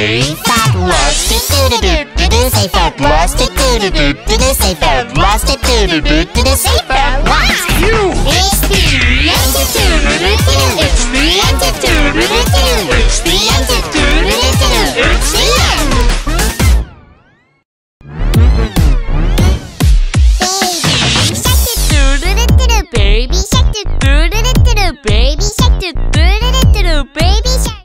Say fat lost it do do do do Say fat lost it do do do do Say fat lost it do do do do Say fat lost you It's the end of do do do do It's the end do do do It's the end of do do do do It's the end Baby shark do do do do baby shark do do do do baby shark.